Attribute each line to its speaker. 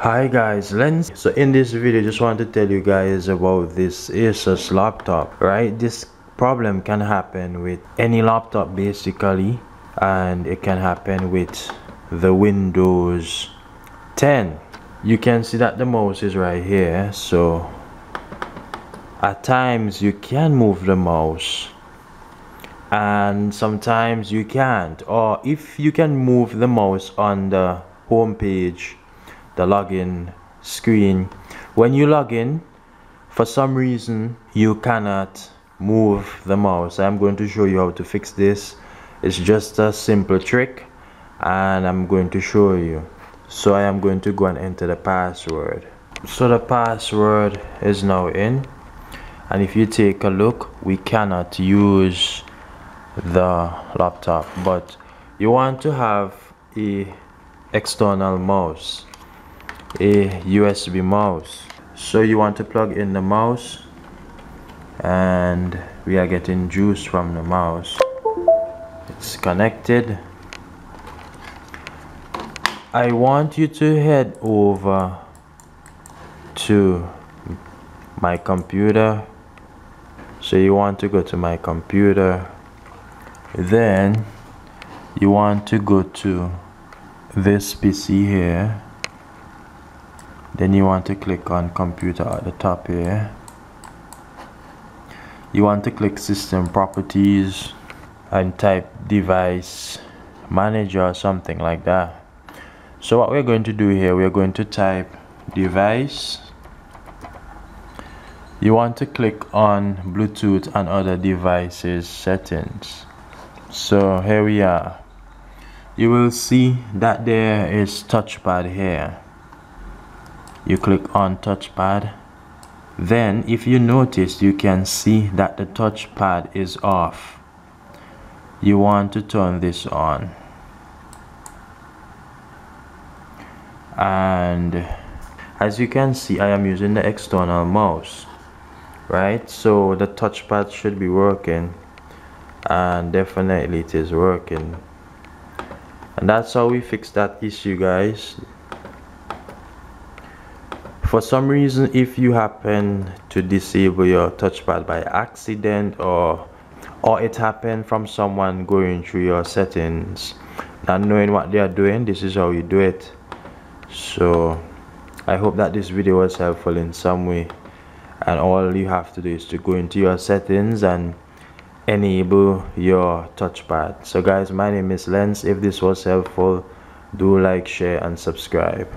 Speaker 1: hi guys Lenz. So in this video just want to tell you guys about this asus laptop right? This problem can happen with any laptop basically and it can happen with the windows 10 you can see that the mouse is right here so at times you can move the mouse and sometimes you can't. Or if you can move the mouse on the home page the login screen. When you log in for some reason you cannot move the mouse. I'm going to show you how to fix this. It's just a simple trick and I'm going to show you. So I am going to go and enter the password. So the password is now in. And if you take a look we cannot use the laptop. But you want to have a external mouse a USB mouse. So you want to plug in the mouse? And we are getting juice from the mouse. It's connected. I want you to head over to my computer. So you want to go to my computer. Then you want to go to this PC here then you want to click on computer at the top here. You want to click system properties and type device manager or something like that. So what we're going to do here we're going to type device. You want to click on Bluetooth and other devices settings. So here we are. You will see that there is touchpad here you click on touchpad. Then if you notice you can see that the touchpad is off. You want to turn this on. And as you can see I am using the external mouse right? So the touchpad should be working. And definitely it is working. And that's how we fix that issue guys for some reason if you happen to disable your touchpad by accident or or it happened from someone going through your settings not knowing what they are doing this is how you do it. So i hope that this video was helpful in some way. And all you have to do is to go into your settings and enable your touchpad. So guys my name is Lenz. If this was helpful do like share and subscribe